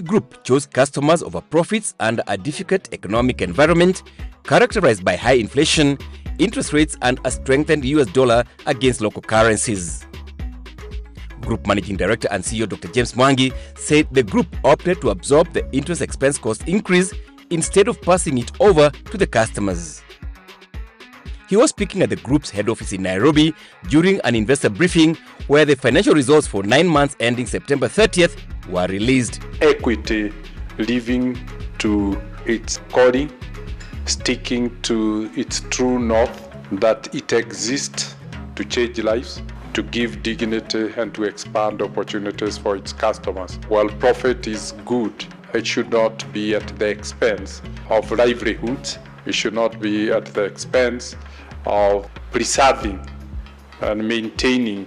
Group chose customers over profits under a difficult economic environment characterized by high inflation, interest rates, and a strengthened US dollar against local currencies. Group Managing Director and CEO Dr. James Mwangi said the group opted to absorb the interest expense cost increase instead of passing it over to the customers. He was speaking at the group's head office in Nairobi during an investor briefing where the financial results for nine months ending September 30th were released. Equity living to its calling, sticking to its true north, that it exists to change lives, to give dignity, and to expand opportunities for its customers. While profit is good, it should not be at the expense of livelihoods. It should not be at the expense of preserving and maintaining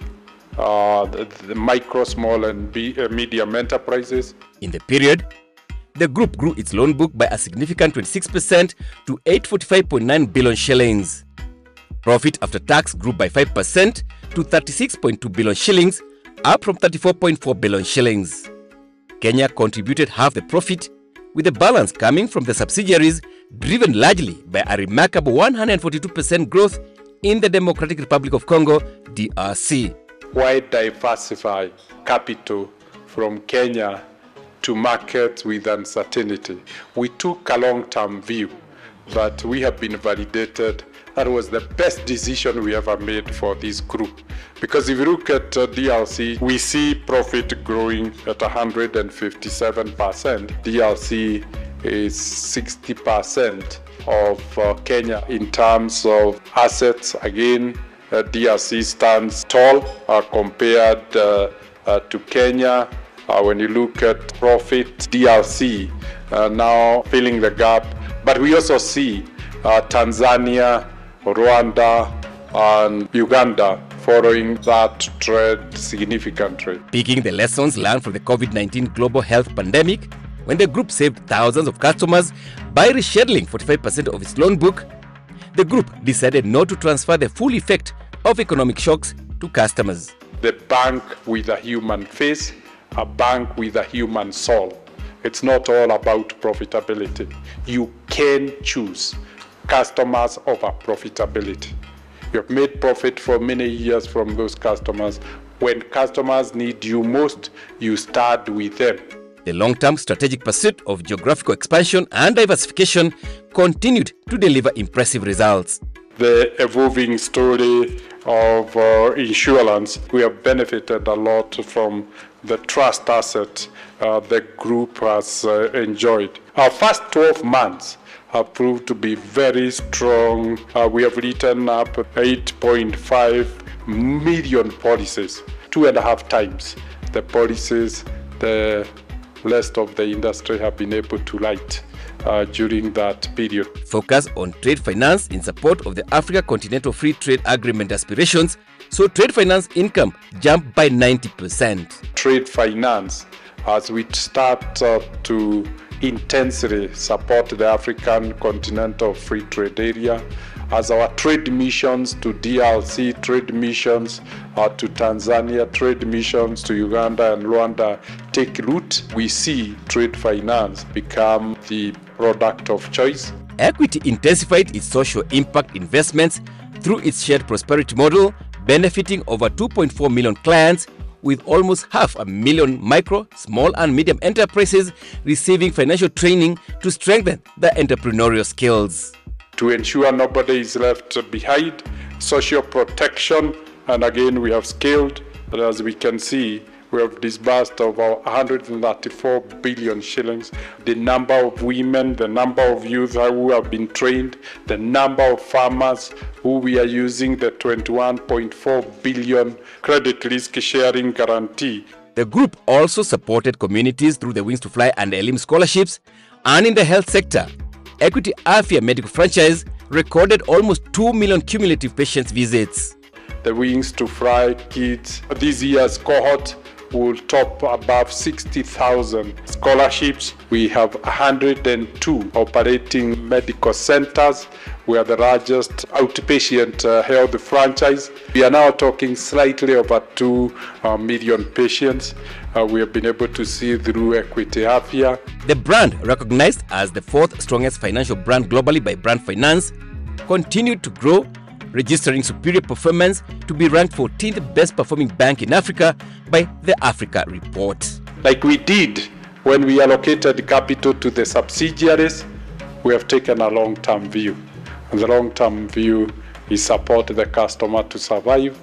uh, the, the, micro, small, and B, uh, medium enterprises. In the period, the group grew its loan book by a significant 26% to 845.9 billion shillings. Profit after tax grew by 5% to 36.2 billion shillings, up from 34.4 billion shillings. Kenya contributed half the profit, with the balance coming from the subsidiaries driven largely by a remarkable 142% growth in the Democratic Republic of Congo, DRC. Why diversify capital from Kenya to markets with uncertainty? We took a long term view, but we have been validated. That was the best decision we ever made for this group. Because if you look at uh, DRC, we see profit growing at 157%. DRC is 60% of uh, Kenya in terms of assets. Again, uh, DRC stands tall uh, compared uh, uh, to Kenya. Uh, when you look at profit, DRC now filling the gap. But we also see Tanzania, Rwanda, and Uganda following that trend significantly. Picking the lessons learned from the COVID 19 global health pandemic, when the group saved thousands of customers by rescheduling 45% of its loan book, the group decided not to transfer the full effect of economic shocks to customers. The bank with a human face, a bank with a human soul. It's not all about profitability. You can choose customers over profitability. You've made profit for many years from those customers. When customers need you most, you start with them. The long term strategic pursuit of geographical expansion and diversification continued to deliver impressive results. The evolving story of uh, insurance, we have benefited a lot from the trust asset uh, the group has uh, enjoyed. Our first 12 months have proved to be very strong. Uh, we have written up 8.5 million policies, two and a half times the policies the rest of the industry have been able to light Uh, during that period. Focus on trade finance in support of the Africa Continental Free Trade Agreement aspirations, so trade finance income jumped by 90%. Trade finance, as we start uh, to intensely support the African Continental Free Trade Area, as our trade missions to DRC, trade missions uh, to Tanzania, trade missions to Uganda and Rwanda take root, we see trade finance become the product of choice. Equity intensified its social impact investments through its shared prosperity model, benefiting over 2.4 million clients with almost half a million micro, small, and medium enterprises receiving financial training to strengthen their entrepreneurial skills. To ensure nobody is left behind, social protection, and again, we have scaled, but as we can see, we have disbursed over 134 billion shillings. The number of women, the number of youth who have been trained, the number of farmers who we are using the 21.4 billion credit risk sharing guarantee. The group also supported communities through the Wings to Fly and Elimu scholarships, and in the health sector, Equity Afya medical franchise recorded almost 2 million cumulative patients visits. The Wings to Fly kids this year's cohort will top above 60,000 scholarships. We have 102 operating medical centers. We are the largest outpatient uh, health franchise. We are now talking slightly over 2 uh, million patients. uh, we have been able to see through Equity Afya. The brand, recognized as the fourth strongest financial brand globally by Brand Finance, continued to grow, registering superior performance to be ranked 14th best performing bank in Africa by the Africa Report. Like we did when we allocated capital to the subsidiaries, we have taken a long term view. And the long term view is support the customer to survive